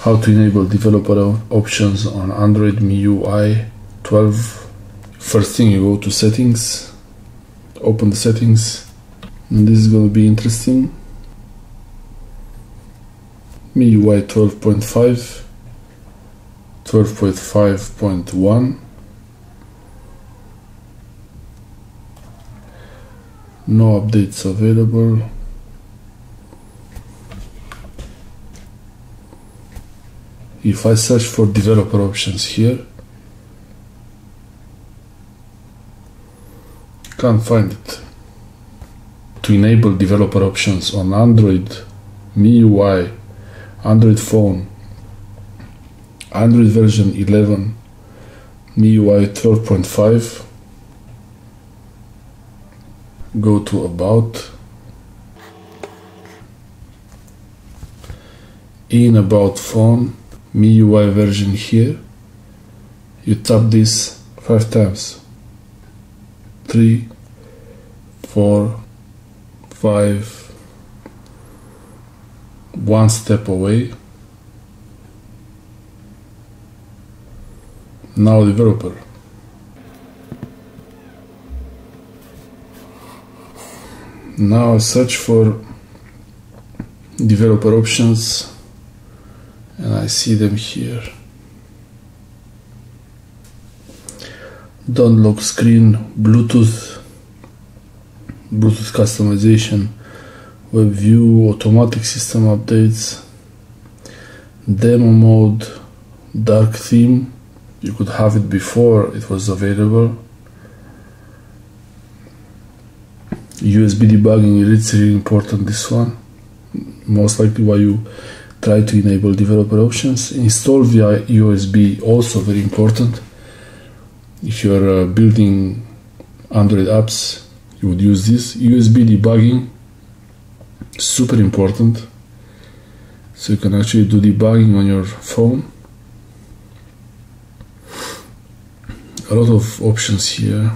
how to enable developer options on Android MIUI 12 first thing you go to settings open the settings and this is going to be interesting. MIUI 12.5 12.5.1 no updates available if I search for developer options here can't find it. To enable developer options on Android MIUI Android phone Android version 11 MIUI 12.5 go to about in about phone MIUI version here. You tap this five times. Three four five. One step away. Now developer. Now search for developer options I see them here. Don't lock screen Bluetooth Bluetooth customization web view automatic system updates demo mode dark theme. You could have it before it was available. USB debugging it's really important this one. Most likely why you try to enable developer options. Install via USB also very important. If you're uh, building Android apps you would use this. USB debugging super important. So you can actually do debugging on your phone. A lot of options here.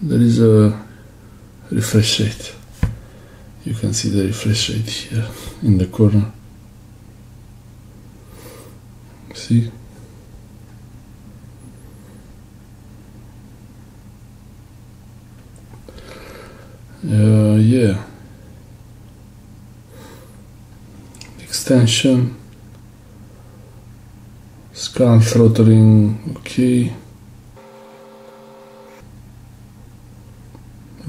There is a refresh rate you can see the refresh rate here in the corner. See? Uh, yeah. Extension. Scan throttling okay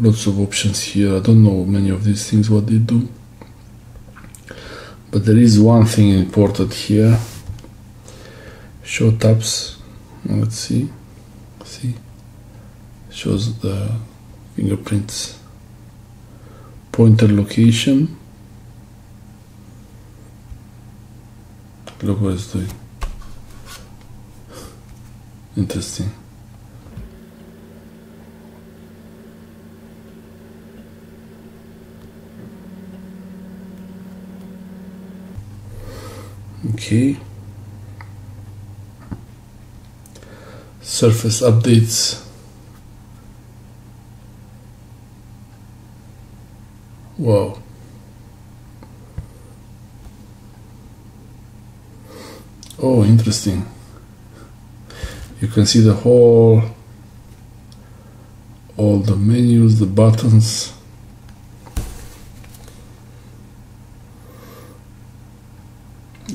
lots of options here. I don't know many of these things what they do. But there is one thing important here. Show taps let's see. See? Shows the fingerprints. Pointer location. Look what it's doing. Interesting okay. Surface updates. Wow. Oh interesting. You can see the whole all the menus the buttons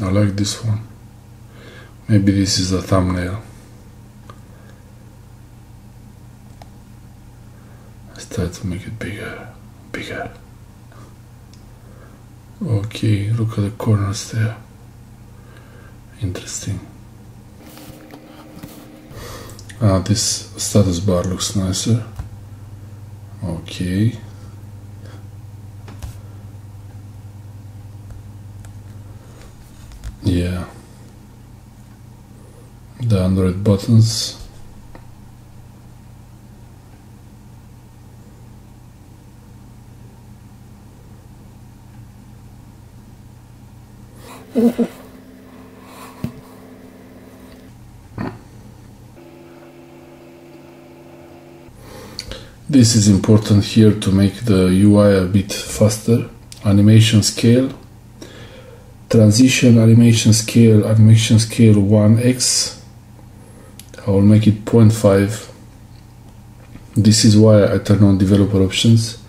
I like this one. Maybe this is the thumbnail. Let's try to make it bigger bigger. Okay look at the corners there. Interesting. Uh, this status bar looks nicer. Okay yeah the android buttons. This is important here to make the UI a bit faster. Animation scale. Transition animation scale animation scale 1x I will make it 0.5 this is why I turn on developer options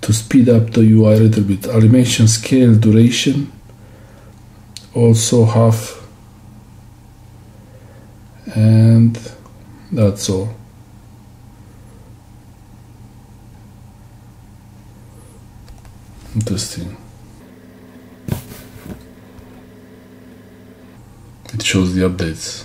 to speed up the UI a little bit. Animation scale duration also half. And that's all. Interesting. It shows the updates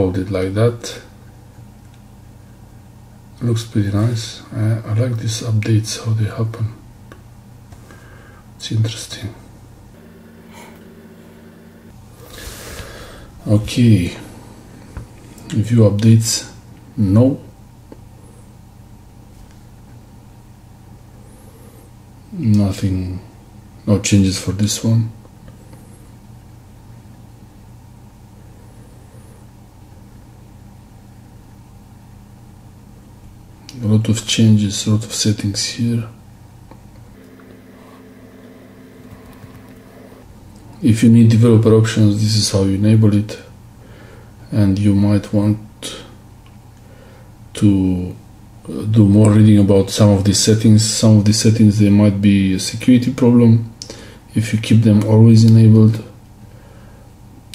hold it like that. Looks pretty nice. I, like these updates how they happen. It's interesting. Okay. View updates. No. Nothing. No changes for this one a lot of changes a lot of settings here if you need developer options this is how you enable it and you might want to uh, do more reading about some of these settings. Some of these settings they might be a security problem if you keep them always enabled.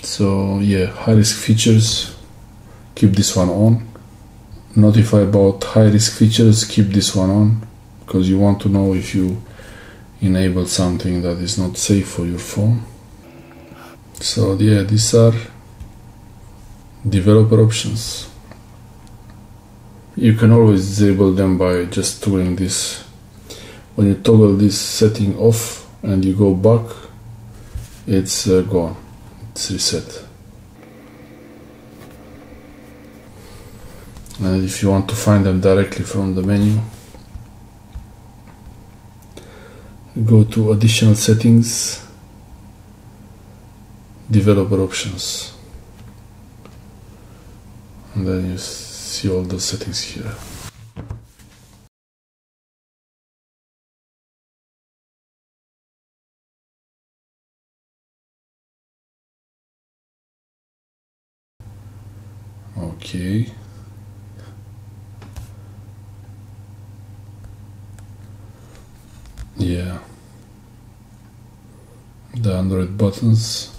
So yeah, high risk features, keep this one on. Notify about high risk features, keep this one on because you want to know if you enable something that is not safe for your phone. So yeah, these are developer options. You can always disable them by just doing this. When you toggle this setting off and you go back it's uh, gone. It's reset and if you want to find them directly from the menu go to additional settings developer options and then you see all the settings here. Okay. Yeah. The Android buttons